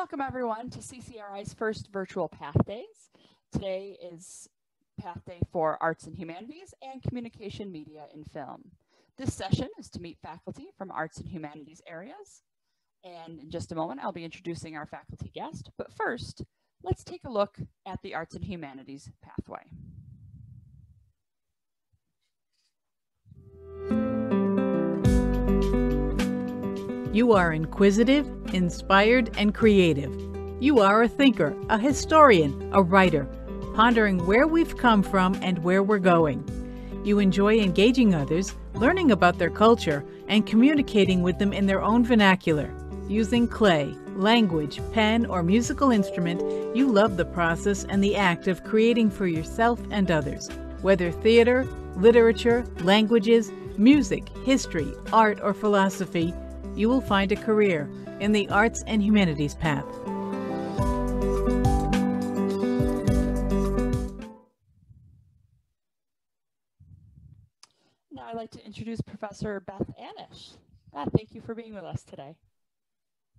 Welcome everyone to CCRI's first virtual Path Days. Today is Path Day for Arts and Humanities and Communication Media and Film. This session is to meet faculty from arts and humanities areas. And in just a moment, I'll be introducing our faculty guest. But first, let's take a look at the arts and humanities pathway. You are inquisitive, inspired, and creative. You are a thinker, a historian, a writer, pondering where we've come from and where we're going. You enjoy engaging others, learning about their culture, and communicating with them in their own vernacular. Using clay, language, pen, or musical instrument, you love the process and the act of creating for yourself and others. Whether theater, literature, languages, music, history, art, or philosophy, you will find a career in the arts and humanities path. Now I'd like to introduce Professor Beth Anish. Beth, thank you for being with us today.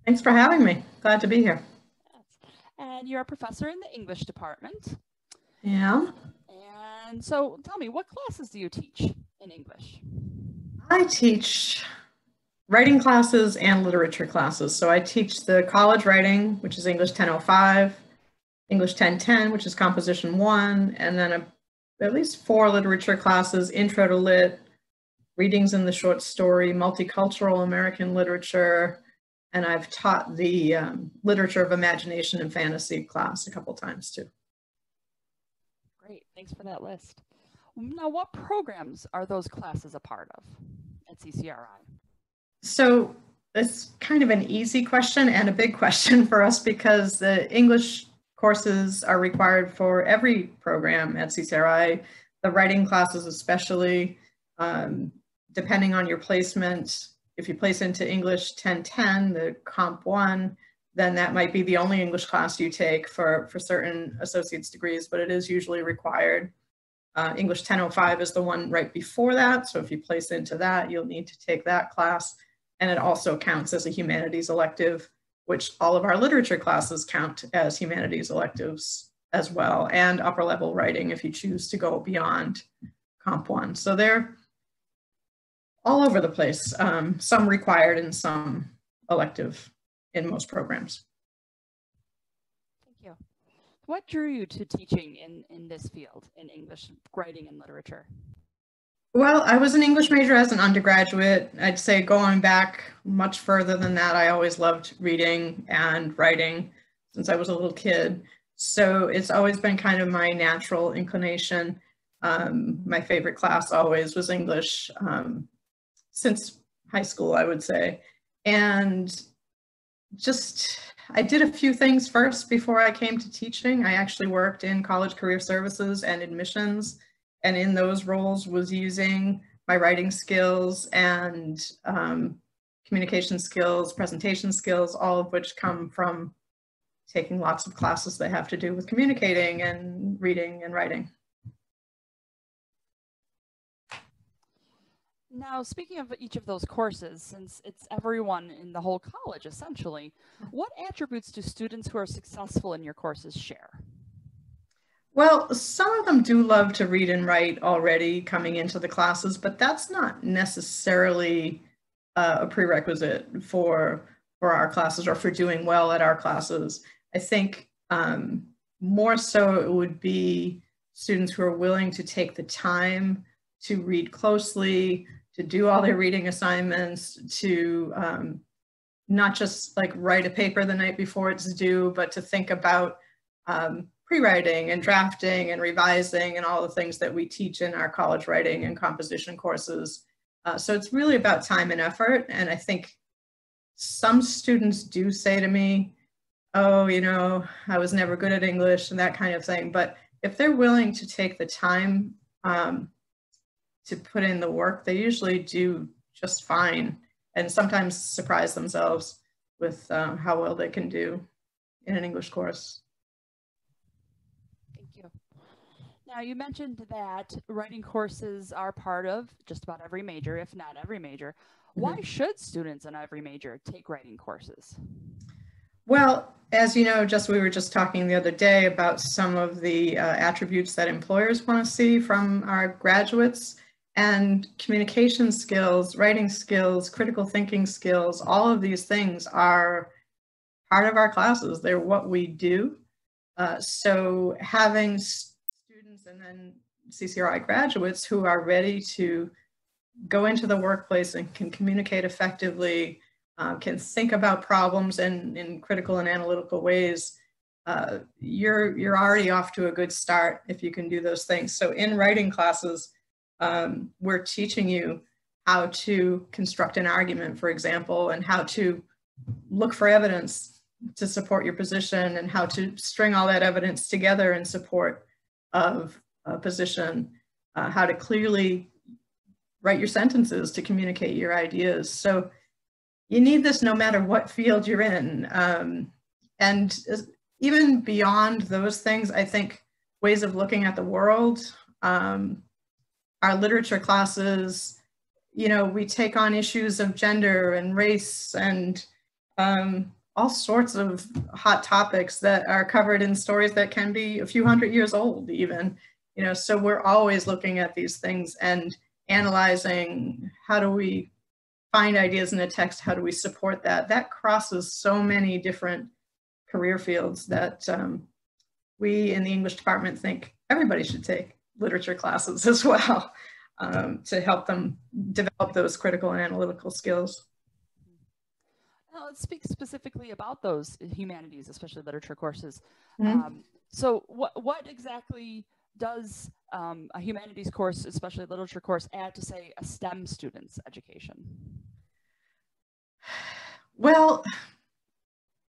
Thanks for having me. Glad to be here. Yes. And you're a professor in the English department. Yeah. And so tell me, what classes do you teach in English? I teach writing classes and literature classes. So I teach the college writing, which is English 1005, English 1010, which is composition one, and then a, at least four literature classes, intro to lit, readings in the short story, multicultural American literature, and I've taught the um, literature of imagination and fantasy class a couple times too. Great, thanks for that list. Now, what programs are those classes a part of at CCRI? So it's kind of an easy question and a big question for us because the English courses are required for every program at CCRI, the writing classes especially, um, depending on your placement. If you place into English 1010, the Comp 1, then that might be the only English class you take for, for certain associate's degrees, but it is usually required. Uh, English 1005 is the one right before that, so if you place into that, you'll need to take that class and it also counts as a humanities elective, which all of our literature classes count as humanities electives as well, and upper level writing if you choose to go beyond Comp 1. So they're all over the place, um, some required and some elective in most programs. Thank you. What drew you to teaching in, in this field, in English writing and literature? Well, I was an English major as an undergraduate. I'd say going back much further than that, I always loved reading and writing since I was a little kid. So it's always been kind of my natural inclination. Um, my favorite class always was English um, since high school, I would say. And just, I did a few things first before I came to teaching. I actually worked in college career services and admissions and in those roles was using my writing skills and um, communication skills, presentation skills, all of which come from taking lots of classes that have to do with communicating and reading and writing. Now, speaking of each of those courses, since it's everyone in the whole college essentially, what attributes do students who are successful in your courses share? Well, some of them do love to read and write already coming into the classes, but that's not necessarily uh, a prerequisite for for our classes or for doing well at our classes. I think um, more so it would be students who are willing to take the time to read closely, to do all their reading assignments, to um, not just like write a paper the night before it's due, but to think about um, pre-writing and drafting and revising and all the things that we teach in our college writing and composition courses. Uh, so it's really about time and effort. And I think some students do say to me, oh, you know, I was never good at English and that kind of thing. But if they're willing to take the time um, to put in the work, they usually do just fine and sometimes surprise themselves with um, how well they can do in an English course. Now, you mentioned that writing courses are part of just about every major, if not every major. Why mm-hmm. should students in every major take writing courses? Well, as you know, just we were just talking the other day about some of the uh, attributes that employers want to see from our graduates and communication skills, writing skills, critical thinking skills, all of these things are part of our classes. They're what we do. Uh, so having students and then CCRI graduates who are ready to go into the workplace and can communicate effectively, uh, can think about problems in, in critical and analytical ways, uh, you're, you're already off to a good start if you can do those things. So in writing classes, um, we're teaching you how to construct an argument, for example, and how to look for evidence to support your position and how to string all that evidence together in support of a position, uh, how to clearly write your sentences to communicate your ideas. So you need this no matter what field you're in. Um, and even beyond those things, I think ways of looking at the world, um, our literature classes, you know, we take on issues of gender and race and um, all sorts of hot topics that are covered in stories that can be a few hundred years old even. You know so we're always looking at these things and analyzing how do we find ideas in a text how do we support that? That crosses so many different career fields that um, we in the english department think everybody should take literature classes as well um, to help them develop those critical and analytical skills now, let's speak specifically about those humanities, especially literature courses. Mm-hmm. Um, so, what what exactly does um, a humanities course, especially literature course, add to say a STEM student's education? Well,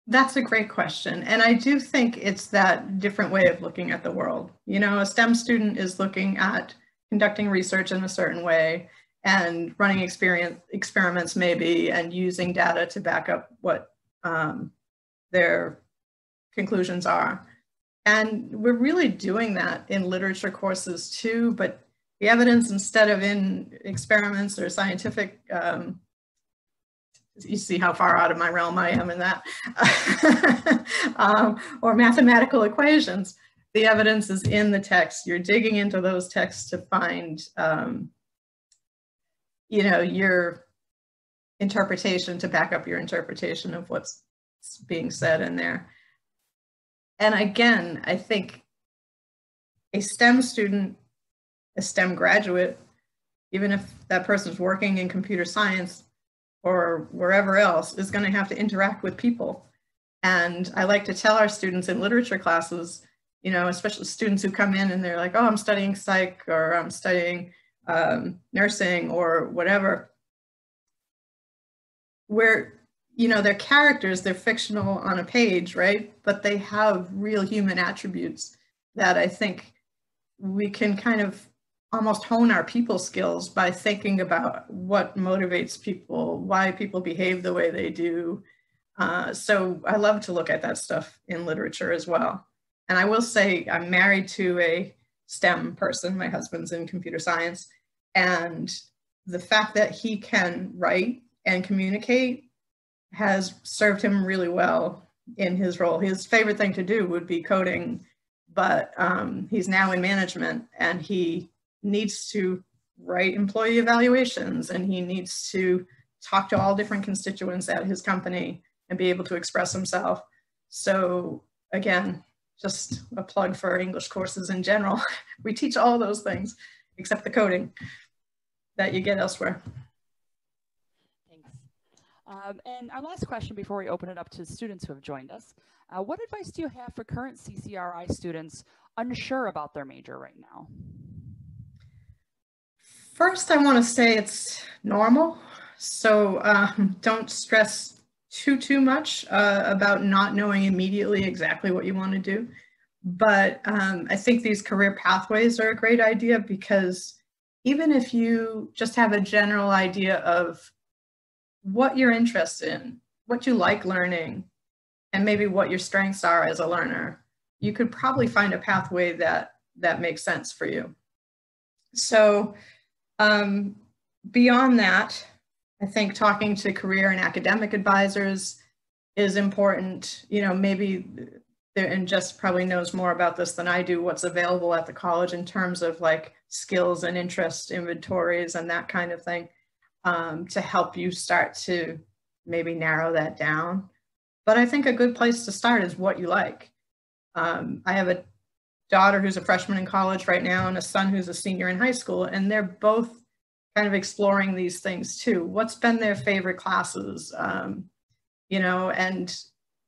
that's a great question. And I do think it's that different way of looking at the world. You know, a STEM student is looking at conducting research in a certain way and running experience, experiments maybe and using data to back up what um, their conclusions are. And we're really doing that in literature courses too, but the evidence instead of in experiments or scientific, um, you see how far out of my realm I am in that, um, or mathematical equations, the evidence is in the text. You're digging into those texts to find um, you know, your interpretation to back up your interpretation of what's being said in there. And again, I think a STEM student, a STEM graduate, even if that person's working in computer science or wherever else, is going to have to interact with people. And I like to tell our students in literature classes, you know, especially students who come in and they're like, oh, I'm studying psych or I'm studying um, nursing or whatever, where, you know, they're characters, they're fictional on a page, right? But they have real human attributes that I think we can kind of almost hone our people skills by thinking about what motivates people, why people behave the way they do. Uh, so I love to look at that stuff in literature as well. And I will say I'm married to a STEM person. My husband's in computer science. And the fact that he can write and communicate has served him really well in his role. His favorite thing to do would be coding, but um, he's now in management and he needs to write employee evaluations and he needs to talk to all different constituents at his company and be able to express himself. So again, just a plug for our English courses in general. we teach all those things except the coding that you get elsewhere. Thanks. Um, and our last question before we open it up to students who have joined us. Uh, what advice do you have for current CCRI students unsure about their major right now? First, I want to say it's normal. So um, don't stress too, too much uh, about not knowing immediately exactly what you want to do. But um, I think these career pathways are a great idea because even if you just have a general idea of what you're interested in, what you like learning, and maybe what your strengths are as a learner, you could probably find a pathway that that makes sense for you. So um, beyond that, I think talking to career and academic advisors is important. You know, maybe and Jess probably knows more about this than I do, what's available at the college in terms of like skills and interest inventories and that kind of thing um, to help you start to maybe narrow that down. But I think a good place to start is what you like. Um, I have a daughter who's a freshman in college right now and a son who's a senior in high school, and they're both kind of exploring these things too. What's been their favorite classes? Um, you know, and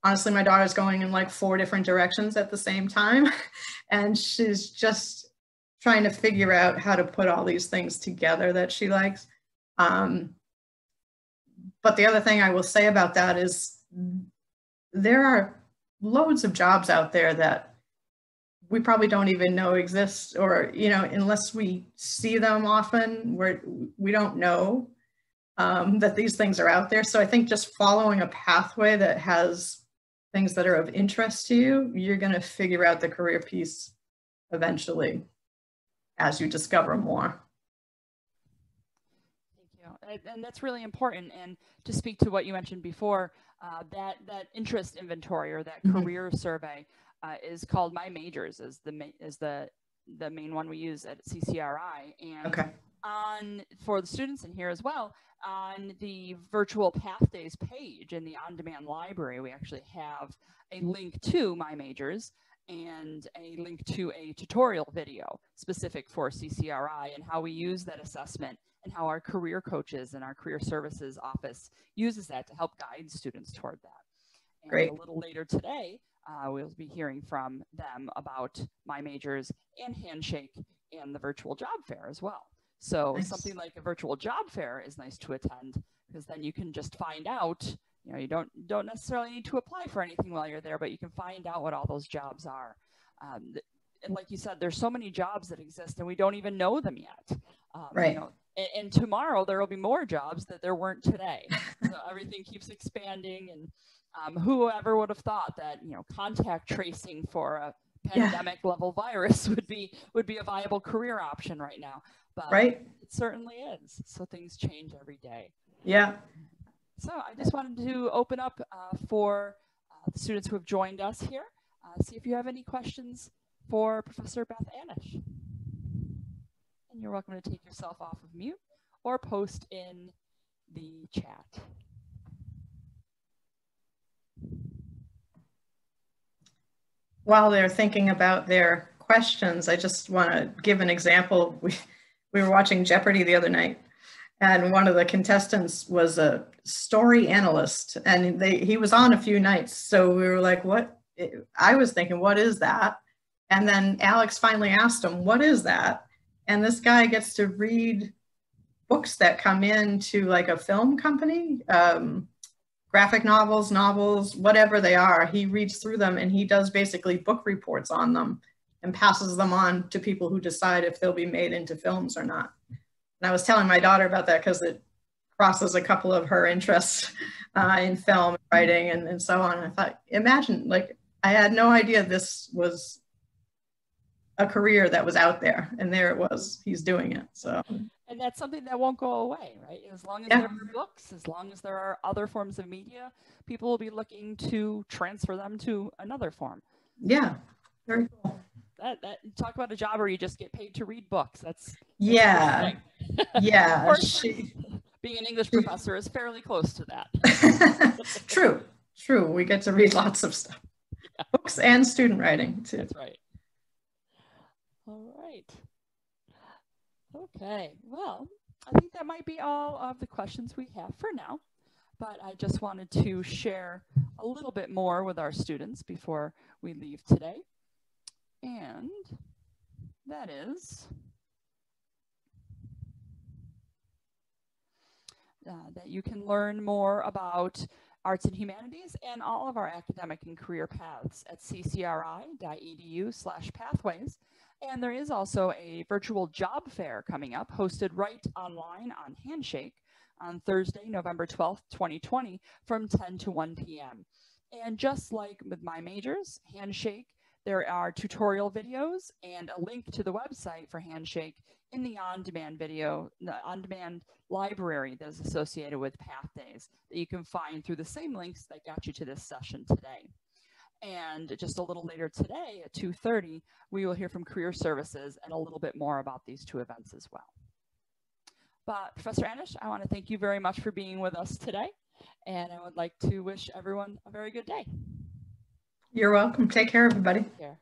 honestly, my daughter's going in like four different directions at the same time, and she's just trying to figure out how to put all these things together that she likes. Um, but the other thing I will say about that is there are loads of jobs out there that we probably don't even know exist or you know unless we see them often we're we don't know um, that these things are out there so i think just following a pathway that has things that are of interest to you you're going to figure out the career piece eventually as you discover more Thank you. and that's really important. And to speak to what you mentioned before, uh, that that interest inventory or that mm-hmm. career survey uh, is called My Majors, is the ma- is the the main one we use at CCRI. And okay. on for the students in here as well, on the virtual path days page in the on-demand library, we actually have a link to My Majors and a link to a tutorial video specific for CCRI and how we use that assessment and how our career coaches and our career services office uses that to help guide students toward that. And Great. a little later today, uh, we'll be hearing from them about my majors and Handshake and the virtual job fair as well. So nice. something like a virtual job fair is nice to attend because then you can just find out, you know, you don't don't necessarily need to apply for anything while you're there, but you can find out what all those jobs are. Um, and like you said, there's so many jobs that exist and we don't even know them yet. Um, right. You know, and, and, tomorrow there will be more jobs that there weren't today. so everything keeps expanding, and um, whoever would have thought that you know contact tracing for a pandemic yeah. level virus would be would be a viable career option right now. But right. it certainly is. So things change every day. Yeah. So I just wanted to open up uh, for uh, the students who have joined us here. Uh, see if you have any questions for Professor Beth Anish and you're welcome to take yourself off of mute or post in the chat. While they're thinking about their questions, I just want to give an example. We, we were watching Jeopardy the other night, and one of the contestants was a story analyst, and they, he was on a few nights. So we were like, what? I was thinking, what is that? And then Alex finally asked him, what is that? and this guy gets to read books that come in to like a film company um, graphic novels novels whatever they are he reads through them and he does basically book reports on them and passes them on to people who decide if they'll be made into films or not. And i was telling my daughter about that because it crosses a couple of her interests uh, in film writing and, and so on. I thought imagine like i had no idea this was a career that was out there and there it was he's doing it so. And that's something that won't go away right? As long as yeah. there are books as long as there are other forms of media people will be looking to transfer them to another form. Yeah very cool. That that talk about a job where you just get paid to read books that's, yeah. yeah she, being an english professor is fairly close to that. True true we get to read lots of stuff. Yeah. books and student writing too. That's right right. Okay, well, I think that might be all of the questions we have for now, but I just wanted to share a little bit more with our students before we leave today. And that is uh, that you can learn more about arts and humanities and all of our academic and career paths at ccri.edu slash pathways. And there is also a virtual job fair coming up, hosted right online on Handshake on Thursday, November 12th, 2020, from 10 to 1 p.m. And just like with my majors, Handshake There are tutorial videos and a link to the website for Handshake in the on-demand video, the on-demand library that is associated with Path Days that you can find through the same links that got you to this session today. And just a little later today at 2.30, we will hear from Career Services and a little bit more about these two events as well. But Professor Anish, I want to thank you very much for being with us today. And I would like to wish everyone a very good day. You're welcome. Take care, everybody. Take care.